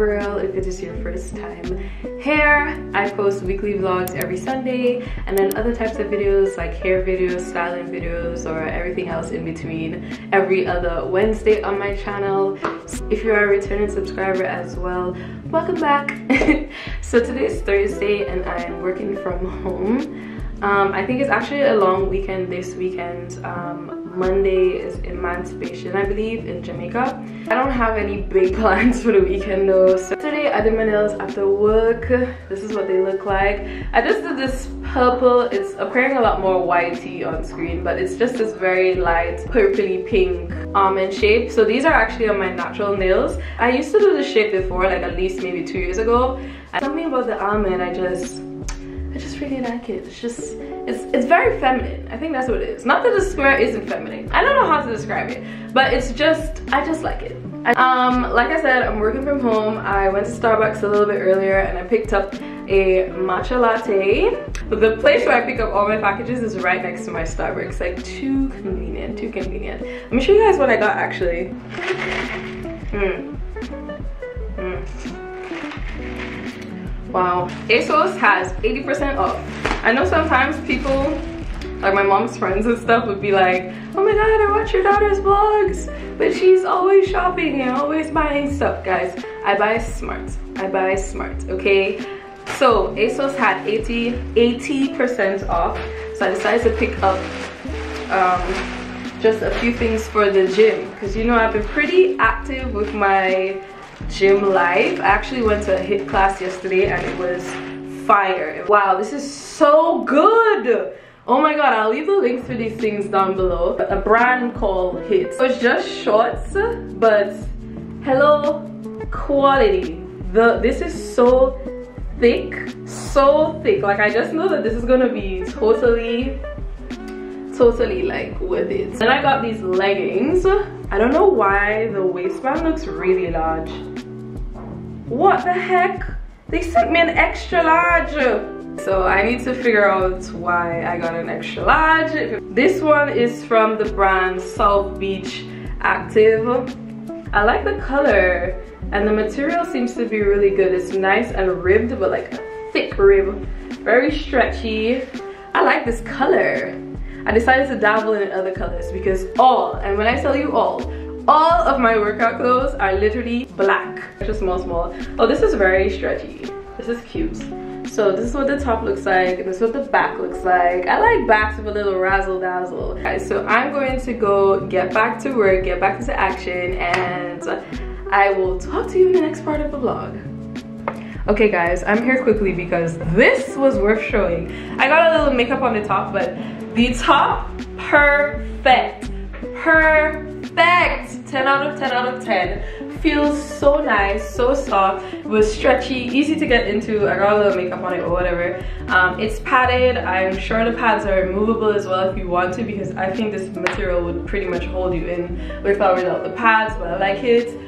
Gabrielle if it is your first time here I post weekly vlogs every Sunday and then other types of videos like hair videos styling videos or everything else in between every other Wednesday on my channel. If you are a returning subscriber as well welcome back. So today is Thursday and I am working from home um, I think it's actually a long weekend this weekend. Um, Monday is Emancipation, I believe, in Jamaica. I don't have any big plans for the weekend though. So today I did my nails after work. This is what they look like. I just did this purple. It's appearing a lot more whitey on screen, but it's just this very light purpley pink almond shape. So these are actually on my natural nails. I used to do this shape before, like at least maybe two years ago. And something about the almond, I just just really like it. It's just, it's, it's very feminine. I think that's what it is. Not that the square isn't feminine. I don't know how to describe it, but it's just, I just like it. Um, like I said, I'm working from home. I went to Starbucks a little bit earlier and I picked up a matcha latte. The place where I pick up all my packages is right next to my Starbucks. Like too convenient, too convenient. Let me show you guys what I got actually. Hmm. Wow, ASOS has 80% off. I know sometimes people, like my mom's friends and stuff would be like, oh my god, I watch your daughter's vlogs, but she's always shopping and always buying stuff. Guys, I buy smart. I buy smart, okay? So ASOS had 80, 80% off. So I decided to pick up um, just a few things for the gym. Because you know I've been pretty active with my gym life. I actually went to a HIIT class yesterday and it was fire. Wow, this is so good. Oh my god, I'll leave the links for these things down below. A brand called HIIT. It's just shorts, but hello quality. The This is so thick, so thick. Like I just know that this is gonna be totally totally like worth it. Then I got these leggings. I don't know why the waistband looks really large. What the heck? They sent me an extra large. So I need to figure out why I got an extra large. This one is from the brand South Beach Active. I like the color and the material seems to be really good. It's nice and ribbed, but like a thick rib. Very stretchy. I like this color. I decided to dabble in other colors because all, and when I tell you all, all of my workout clothes are literally black. Just small, small. Oh, this is very stretchy. This is cute. So this is what the top looks like, and this is what the back looks like. I like backs with a little razzle dazzle. So I'm going to go get back to work, get back into action, and I will talk to you in the next part of the vlog. Okay guys, I'm here quickly because this was worth showing. I got a little makeup on the top, but the top, perfect. Perfect. 10 out of 10 out of 10. Feels so nice, so soft. It was stretchy, easy to get into. I got a little makeup on it or whatever. Um, it's padded. I'm sure the pads are removable as well if you want to because I think this material would pretty much hold you in with or without the pads, but I like it.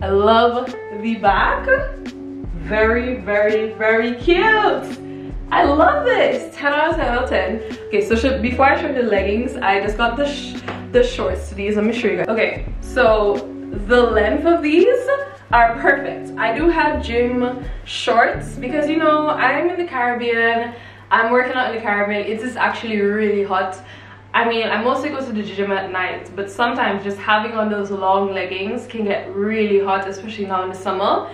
I love the back. Very, very, very cute. I love this. 10 out of 10 out of 10. Okay, so should, before I show the leggings, I just got the, the shorts to these. Let me show you guys. Okay, so the length of these are perfect. I do have gym shorts because, you know, I'm in the Caribbean. I'm working out in the Caribbean. It is actually really hot. I mean, I mostly go to the gym at night, but sometimes just having on those long leggings can get really hot, especially now in the summer.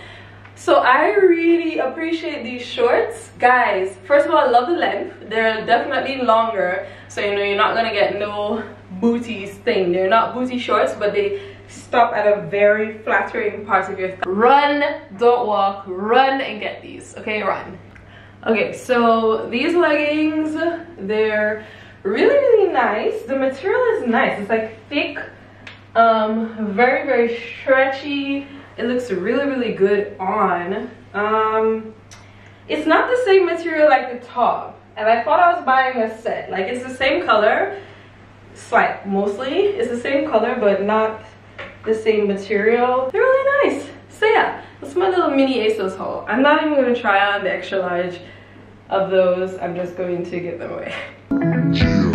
So I really appreciate these shorts. Guys, first of all, I love the length. They're definitely longer. So, you know, you're not to get no booties thing. They're not booty shorts, but they stop at a very flattering part of your thigh. Run, don't walk, run and get these. Okay, run. Okay, so these leggings, they're really, really nice. The material is nice. It's like thick, um, very, very stretchy it looks really, really good on. Um, it's not the same material like the top. And I thought I was buying a set. Like it's the same color. Slight, mostly. It's the same color, but not the same material. They're really nice. So yeah, that's my little mini ASOS haul. I'm not even going to try on the extra large of those. I'm just going to give them away.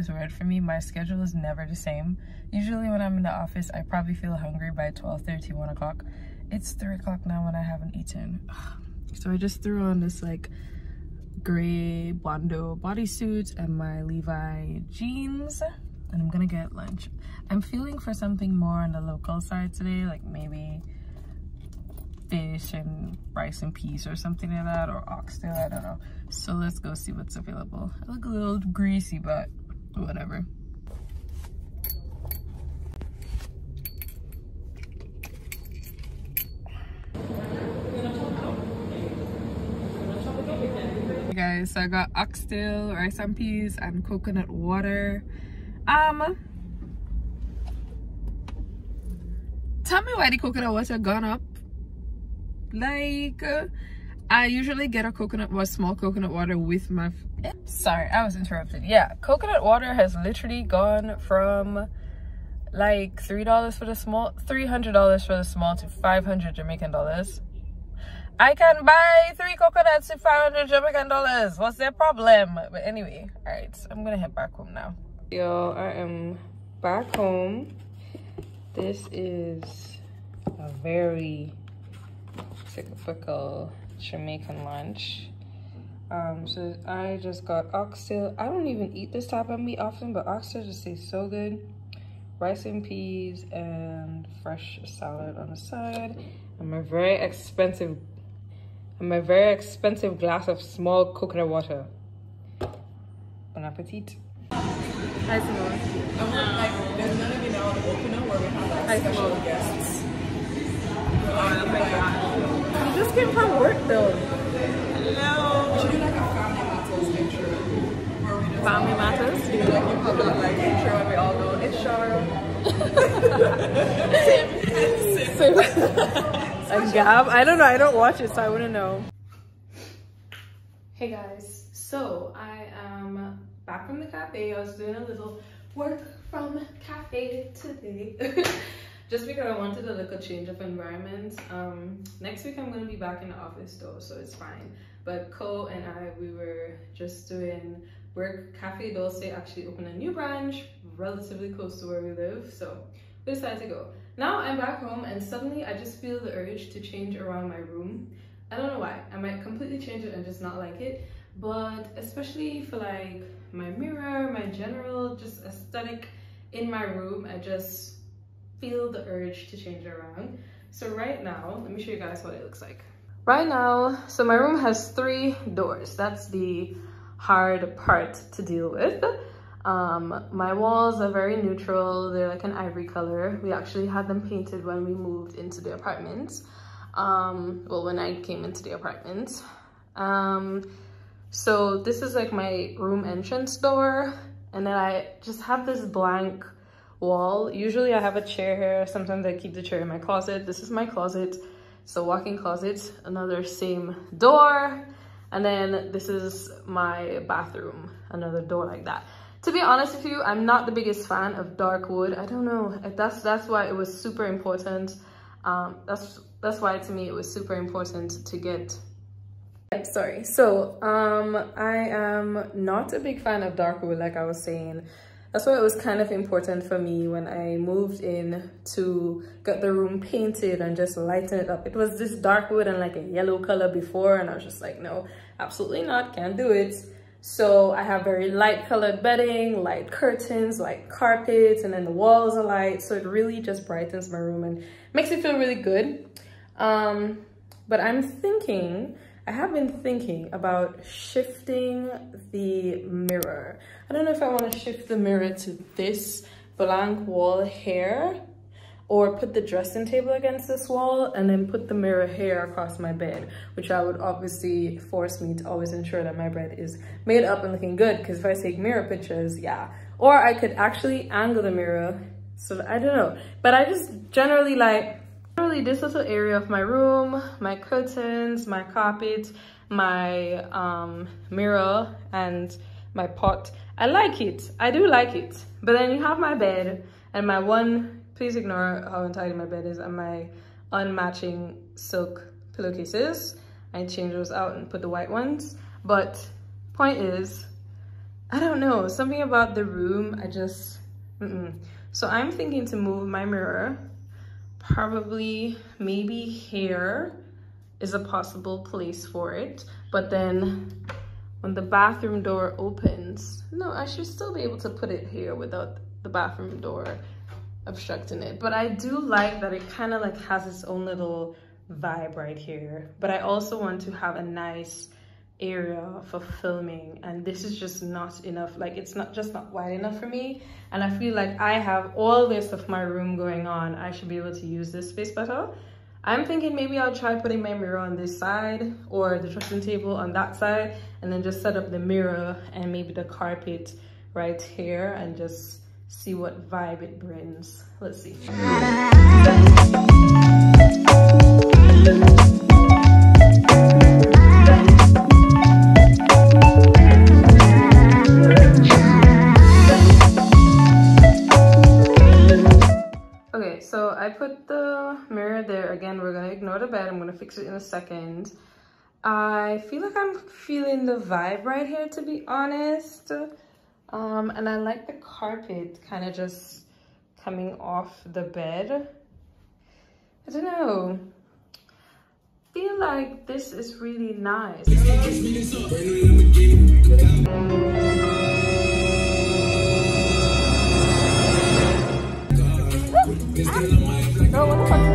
Always weird for me, my schedule is never the same. Usually when I'm in the office, I probably feel hungry by 12, 30, 1 o'clock. It's 3 o'clock now when I haven't eaten. So I just threw on this like gray Bondo bodysuit and my Levi jeans and I'm gonna get lunch. I'm feeling for something more on the local side today, like maybe fish and rice and peas or something like that, or oxtail, I don't know. So let's go see what's available. I look a little greasy, but whatever. guys so i got oxtail rice and peas and coconut water um tell me why the coconut water gone up like i usually get a coconut water small coconut water with my sorry i was interrupted yeah coconut water has literally gone from like three dollars for the small three hundred dollars for the small to 500 jamaican dollars. I can buy three coconuts for 500 jamaican dollars. What's their problem? But anyway all right so i'm gonna head back home now. Yo i am back home. This is a very typical Jamaican lunch. Um, so I just got oxtail. I don't even eat this type of meat often, but oxtail just tastes so good. Rice and peas and fresh salad on the side. And my very expensive, and my very expensive glass of small coconut water. Bon appetit. Hi, Simone. I'm like, there's none of you now on the opener where we have like Hi, special Simone. guests. Oh, my God just came from work though. Hello. We should do like a family matters intro. Family matters? You know, like in public, like intro and we all go, it's Shara. A Gab? I don't know. I don't watch it, so I wouldn't know. Hey guys. So I am back from the cafe. I was doing a little work from cafe today. just because I wanted a little change of environment. Um, next week I'm gonna be back in the office though, so it's fine. But Co and I, we were just doing work. Cafe Dulce actually opened a new branch relatively close to where we live, so we decided to go. Now I'm back home and suddenly I just feel the urge to change around my room. I don't know why. I might completely change it and just not like it, but especially for like my mirror, my general just aesthetic in my room, I just feel the urge to change around. So right now, let me show you guys what it looks like. Right now, so my room has three doors. That's the hard part to deal with. Um, my walls are very neutral. They're like an ivory color. We actually had them painted when we moved into the apartment. Um, well, when I came into the apartment. Um, so this is like my room entrance door. And then I just have this blank wall. Usually I have a chair here. Sometimes I keep the chair in my closet. This is my closet. A walk-in closet. Another same door. And then this is my bathroom. Another door like that. To be honest with you, I'm not the biggest fan of dark wood. I don't know. That's that's why it was super important. Um, that's that's why to me it was super important to get sorry so um i am not a big fan of dark wood like i was saying that's why it was kind of important for me when I moved in to get the room painted and just lighten it up. It was this dark wood and like a yellow color before and I was just like, no, absolutely not, can't do it. So I have very light colored bedding, light curtains, light carpets, and then the walls are light. So it really just brightens my room and makes it feel really good. Um, but I'm thinking I have been thinking about shifting the mirror. I don't know if I want to shift the mirror to this blank wall here or put the dressing table against this wall and then put the mirror here across my bed, which I would obviously force me to always ensure that my bed is made up and looking good because if I take mirror pictures, yeah. Or I could actually angle the mirror, so I don't know. But I just generally like Really, this little area of my room, my curtains, my carpet, my um, mirror, and my pot. I like it. I do like it. But then you have my bed and my one, please ignore how untidy my bed is, and my unmatching silk pillowcases. I changed those out and put the white ones. But point is, I don't know, something about the room, I just, mm -mm. So I'm thinking to move my mirror, probably maybe here is a possible place for it. But then when the bathroom door opens, no, I should still be able to put it here without the bathroom door obstructing it. But I do like that it kind of like has its own little vibe right here. But I also want to have a nice area for filming and this is just not enough like it's not just not wide enough for me and i feel like i have all this of my room going on i should be able to use this space better i'm thinking maybe i'll try putting my mirror on this side or the dressing table on that side and then just set up the mirror and maybe the carpet right here and just see what vibe it brings. Let's see. Okay, so I put the mirror there again. We're gonna ignore the bed. I'm gonna fix it in a second. I feel like i'm feeling the vibe right here to be honest um and i like the carpet kind of just coming off the bed. I don't know. Feel like this is really nice. Outfit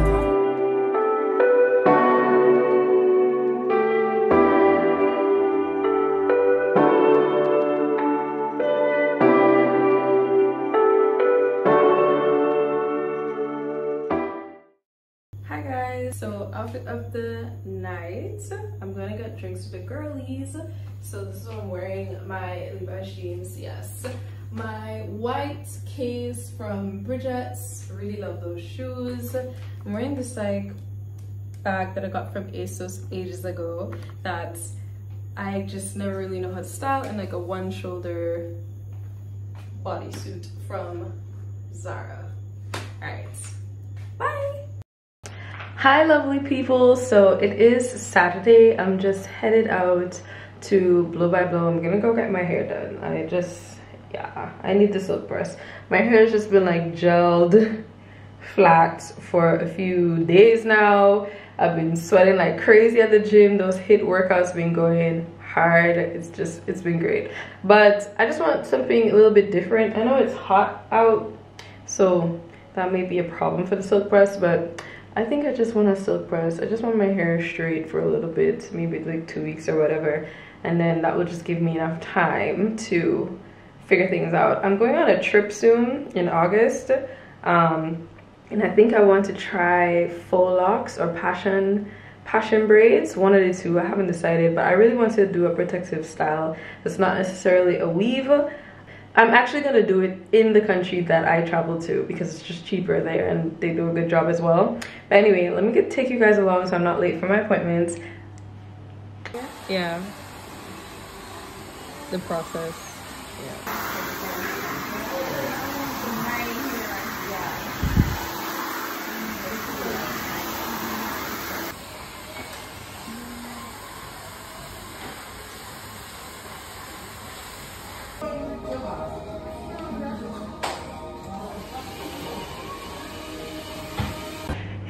of the night. I'm gonna get drinks with the girlies. So this is what i'm wearing my levi's jeans yes. My white case from Bridget's really love those shoes. I'm wearing this like bag that i got from asos ages ago that i just never really know how to style and like a one shoulder bodysuit from zara. All right. Bye hi lovely people. So it is saturday. I'm just headed out to blow by blow. I'm gonna go get my hair done. I just yeah i need the silk press my hair has just been like gelled flat for a few days now. I've been sweating like crazy at the gym. Those HIIT workouts been going hard. It's just it's been great. But i just want something a little bit different. I know it's hot out so that may be a problem for the silk press but I think I just want a silk press. I just want my hair straight for a little bit, maybe like two weeks or whatever. And then that will just give me enough time to figure things out. I'm going on a trip soon in August. Um, and I think I want to try faux locks or passion passion braids one of the two i haven't decided but i really want to do a protective style that's not necessarily a weave I'm actually gonna do it in the country that I travel to because it's just cheaper there and they do a good job as well. But anyway, let me get, take you guys along so I'm not late for my appointments. Yeah. The process. Yeah.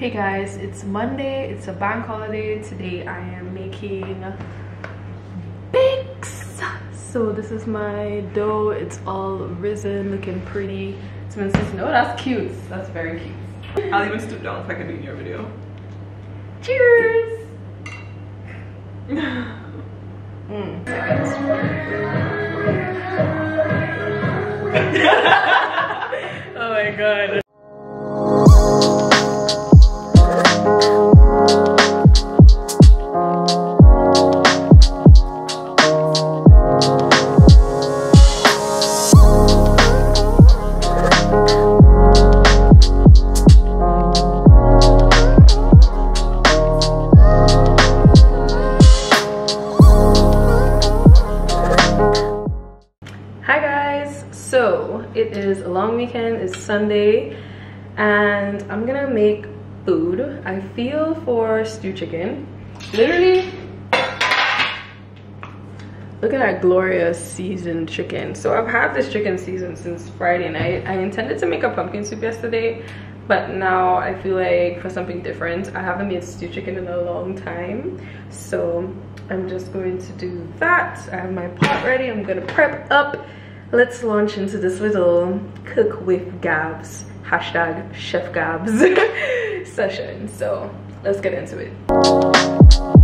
Hey guys, it's Monday, it's a bank holiday. Today I am making bakes. So this is my dough, it's all risen, looking pretty. Someone says, no, that's cute. That's very cute. I'll even stoop down if I can do in your video. Cheers! mm. oh my god. Weekend is Sunday and I'm gonna make food. I feel for stew chicken. Literally, look at that glorious seasoned chicken. So i've had this chicken seasoned since friday night. I intended to make a pumpkin soup yesterday but now i feel like for something different. I haven't made stew chicken in a long time so i'm just going to do that. I have my pot ready. I'm gonna prep up let's launch into this little cook with gabs hashtag chef gabs session. So let's get into it